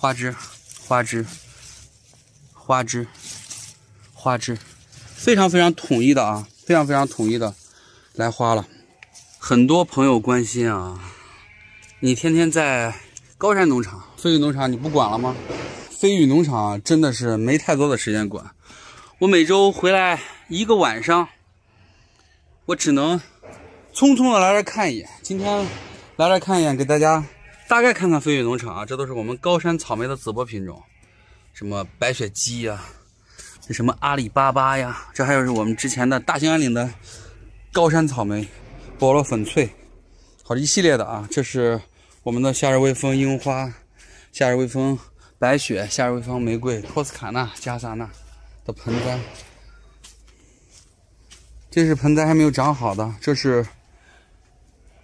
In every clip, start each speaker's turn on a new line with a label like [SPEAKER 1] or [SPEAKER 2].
[SPEAKER 1] 花枝，花枝，花枝，花枝，非常非常统一的啊，非常非常统一的来花了。很多朋友关心啊，你天天在高山农场、飞羽农场，你不管了吗？飞羽农场真的是没太多的时间管。我每周回来一个晚上，我只能匆匆的来这看一眼。今天来这看一眼，给大家大概看看飞羽农场啊，这都是我们高山草莓的子播品种，什么白雪鸡呀，这什么阿里巴巴呀，这还有是我们之前的大兴安岭的高山草莓。菠萝粉翠，好一系列的啊！这是我们的夏日微风樱花、夏日微风白雪、夏日微风玫瑰、托斯卡纳、加萨纳的盆栽。这是盆栽还没有长好的，这是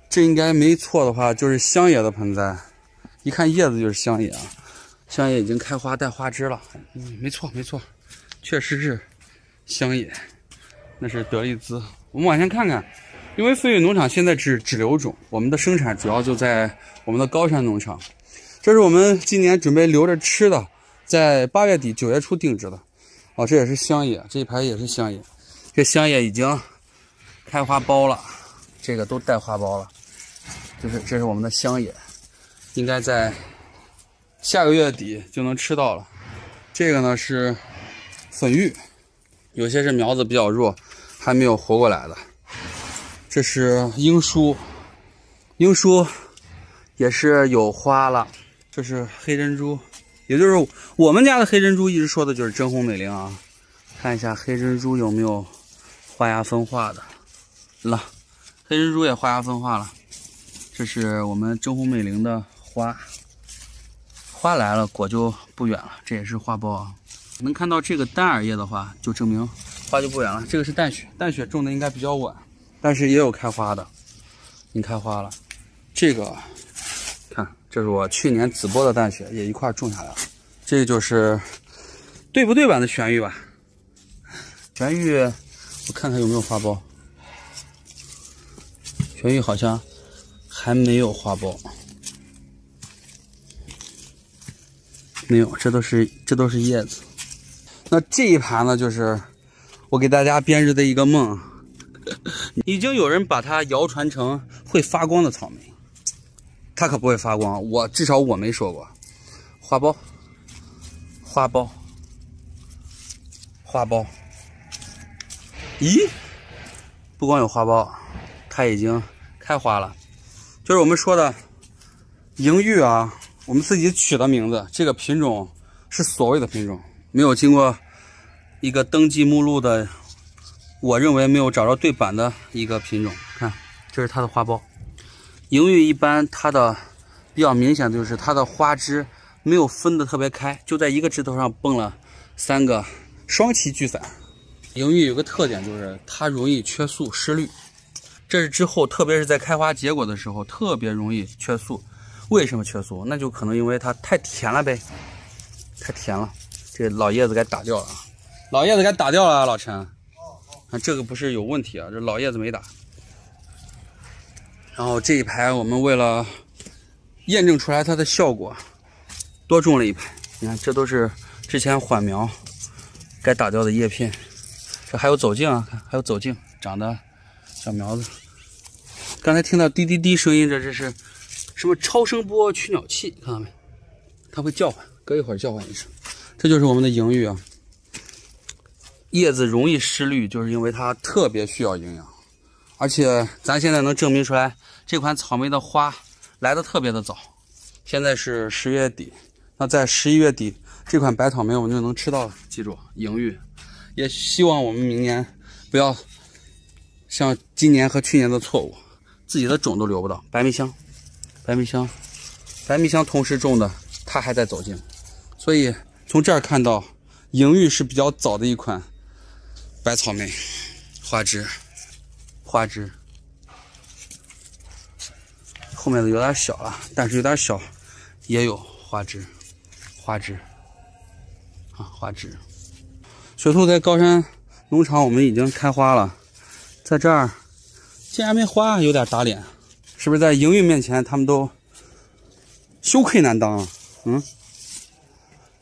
[SPEAKER 1] 这应该没错的话就是香野的盆栽，一看叶子就是香野啊！香野已经开花带花枝了，嗯，没错没错，确实是香野，那是德利兹。我们往前看看。因为飞羽农场现在只只留种，我们的生产主要就在我们的高山农场。这是我们今年准备留着吃的，在八月底九月初定制的。哦，这也是香叶，这一排也是香叶。这香叶已经开花苞了，这个都带花苞了。就是这是我们的香叶，应该在下个月底就能吃到了。这个呢是粉玉，有些是苗子比较弱，还没有活过来的。这是樱叔，樱叔也是有花了。这是黑珍珠，也就是我们家的黑珍珠，一直说的就是真红美玲啊。看一下黑珍珠有没有花芽分化的了，黑珍珠也花芽分化了。这是我们真红美玲的花，花来了，果就不远了。这也是花苞啊。能看到这个单耳叶的话，就证明花就不远了。这个是淡雪，淡雪种的应该比较晚。但是也有开花的，已经开花了。这个，看，这是我去年紫播的淡雪，也一块种下来了。这就是对不对版的玄玉吧？玄玉，我看看有没有花苞。玄玉好像还没有花苞，没有，这都是这都是叶子。那这一盘呢，就是我给大家编织的一个梦。已经有人把它谣传成会发光的草莓，它可不会发光。我至少我没说过。花苞，花苞，花苞。咦，不光有花苞，它已经开花了。就是我们说的银玉啊，我们自己取的名字。这个品种是所谓的品种，没有经过一个登记目录的。我认为没有找到对版的一个品种，看，这是它的花苞。银玉一般它的比较明显的就是它的花枝没有分的特别开，就在一个枝头上蹦了三个双旗聚伞。银玉有个特点就是它容易缺素失绿，这是之后特别是在开花结果的时候特别容易缺素。为什么缺素？那就可能因为它太甜了呗，太甜了。这老叶子该打掉了啊，老叶子该打掉了啊，老陈。啊，这个不是有问题啊，这老叶子没打。然后这一排我们为了验证出来它的效果，多种了一排。你看，这都是之前缓苗该打掉的叶片。这还有走茎啊，看还有走茎长得小苗子。刚才听到滴滴滴声音，这这是什么超声波驱鸟器？看到没？它会叫唤，隔一会儿叫唤一声。这就是我们的银玉啊。叶子容易失绿，就是因为它特别需要营养，而且咱现在能证明出来，这款草莓的花来的特别的早。现在是十月底，那在十一月底，这款白草莓我们就能吃到了。记住，盈玉。也希望我们明年不要像今年和去年的错误，自己的种都留不到。白蜜香，白蜜香，白蜜香同时种的，它还在走茎，所以从这儿看到，盈玉是比较早的一款。白草莓，花枝，花枝，后面的有点小了，但是有点小，也有花枝，花枝，啊，花枝。雪兔在高山农场，我们已经开花了，在这儿竟然没花，有点打脸，是不是在营运面前他们都羞愧难当啊？嗯，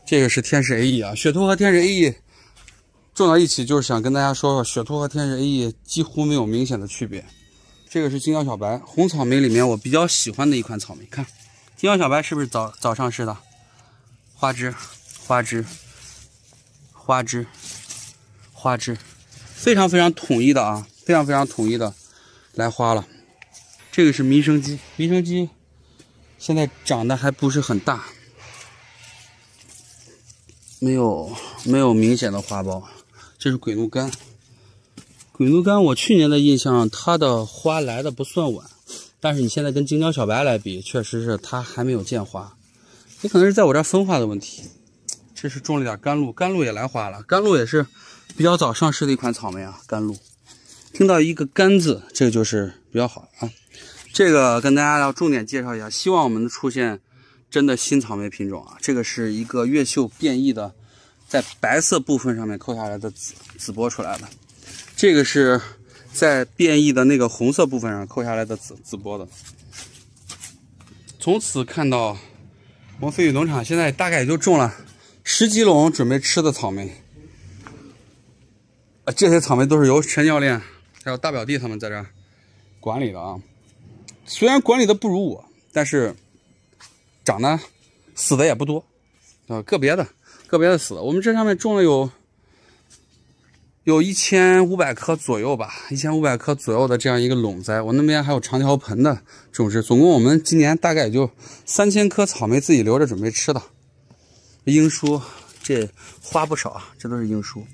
[SPEAKER 1] 这个是天使 A E 啊，雪兔和天使 A E 种到一起，就是想跟大家说说，雪兔和天使 A E 几乎没有明显的区别。这个是金腰小白，红草莓里面我比较喜欢的一款草莓。看，金腰小白是不是早早上市的？花枝，花枝，花枝，花枝，非常非常统一的啊，非常非常统一的来花了。这个是民生鸡，民生鸡现在长得还不是很大。没有没有明显的花苞，这是鬼怒干。鬼怒干，我去年的印象，它的花来的不算晚，但是你现在跟京郊小白来比，确实是它还没有见花，也可能是在我这分化的问题。这是种了点甘露，甘露也来花了，甘露也是比较早上市的一款草莓啊。甘露，听到一个“甘”字，这个就是比较好啊。这个跟大家要重点介绍一下，希望我们出现。真的新草莓品种啊，这个是一个越秀变异的，在白色部分上面扣下来的籽籽播出来的，这个是在变异的那个红色部分上扣下来的籽籽播的。从此看到我飞宇农场现在大概也就种了十几垄准备吃的草莓，啊，这些草莓都是由陈教练还有大表弟他们在这管理的啊，虽然管理的不如我，但是。长得死的也不多，啊，个别的个别的死。我们这上面种了有有一千五百棵左右吧，一千五百棵左右的这样一个垄栽。我那边还有长条盆的种植，总共我们今年大概也就三千棵草莓自己留着准备吃的。英叔这花不少啊，这都是英叔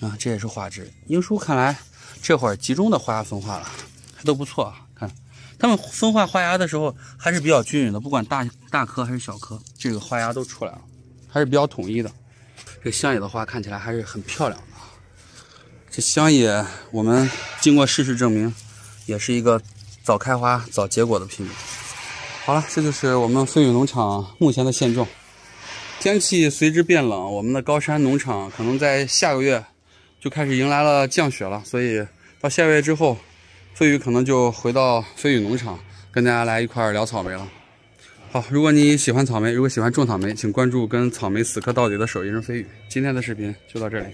[SPEAKER 1] 啊，这也是花枝。英叔看来这会儿集中的花芽分化了，还都不错啊。看它们分化花芽的时候还是比较均匀的，不管大大颗还是小颗，这个花芽都出来了，还是比较统一的。这香野的花看起来还是很漂亮的。这香野我们经过事实证明，也是一个早开花早结果的品种。好了，这就是我们飞宇农场目前的现状。天气随之变冷，我们的高山农场可能在下个月就开始迎来了降雪了，所以到下个月之后。飞宇可能就回到飞宇农场，跟大家来一块聊草莓了。好，如果你喜欢草莓，如果喜欢种草莓，请关注跟草莓死磕到底的手艺人飞宇。今天的视频就到这里。